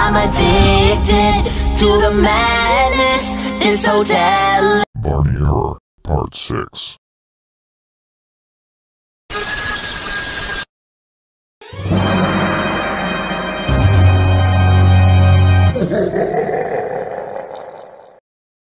I'm addicted to the madness. This hotel. Barney Error, Part 6.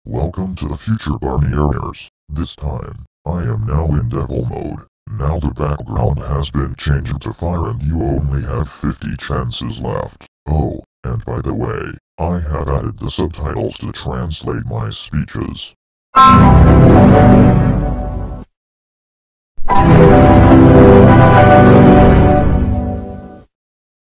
Welcome to the future Barney Errors. This time, I am now in devil mode. Now the background has been changed to fire and you only have 50 chances left. Oh, and by the way, I have added the subtitles to translate my speeches.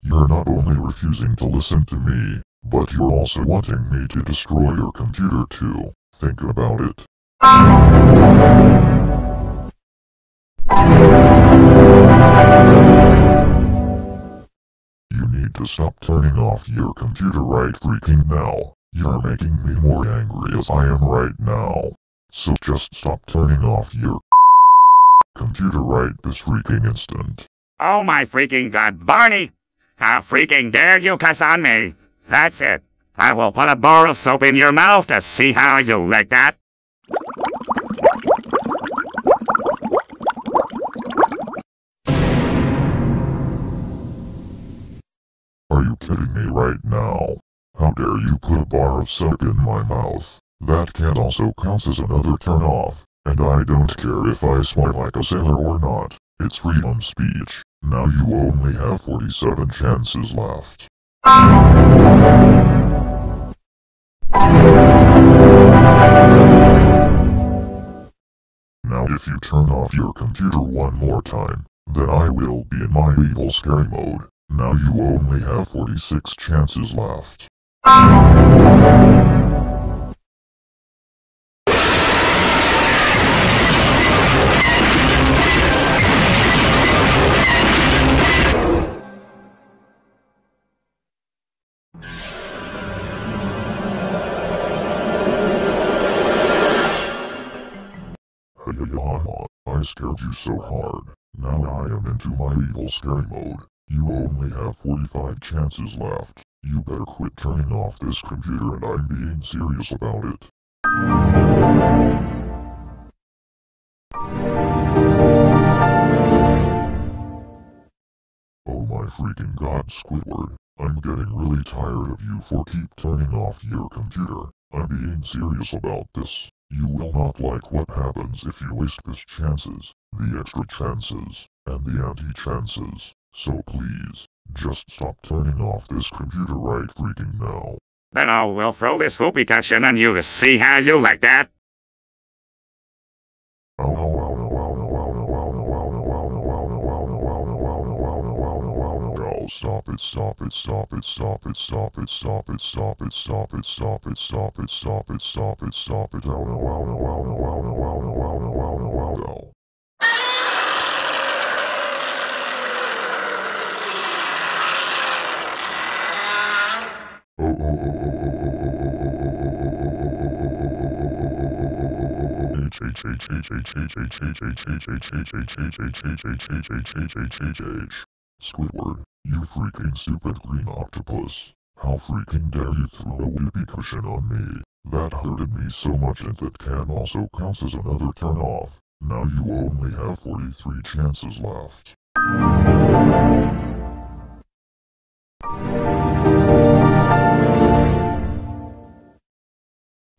You're not only refusing to listen to me, but you're also wanting me to destroy your computer too. Think about it. Stop turning off your computer right freaking now. You're making me more angry as I am right now. So just stop turning off your computer right this freaking instant. Oh my freaking god, Barney! How freaking dare you cuss on me? That's it. I will put a bar of soap in your mouth to see how you like that. Kidding me right now? How dare you put a bar of soap in my mouth? That can also count as another turn off. And I don't care if I smile like a sailor or not. It's freedom speech. Now you only have 47 chances left. Now if you turn off your computer one more time, then I will be in my evil scary mode. Now you only have 46 chances left. I scared you so hard. Now I am into my evil scary mode. You only have 45 chances left. You better quit turning off this computer and I'm being serious about it. Oh my freaking god, Squidward. I'm getting really tired of you for keep turning off your computer. I'm being serious about this. You will not like what happens if you waste this chances, the extra chances, and the anti-chances. So please, just stop turning off this computer right freaking now. Then I will throw this whoopee cushion on you to see how you like that. Stop it, stop it, stop it, stop it, stop it, stop it, stop it, stop it, stop it, stop it, stop it, stop it, stop it, oh no, oh no, oh no, oh no, oh no, oh no, oh no, oh no. Squidward, you freaking stupid green octopus. How freaking dare you throw a whoopee cushion on me? That hurted me so much and that can also count as another turn off. Now you only have 43 chances left.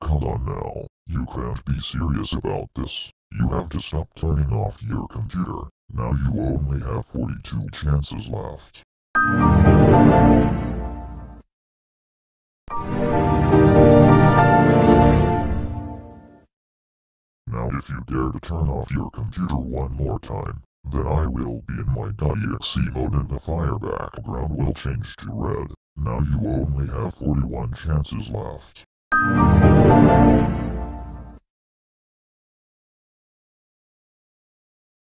Come on now, you can't be serious about this. You have to stop turning off your computer. Now you only have 42 chances left. Now if you dare to turn off your computer one more time, then I will be in my .exe mode and the fire background will change to red. Now you only have 41 chances left.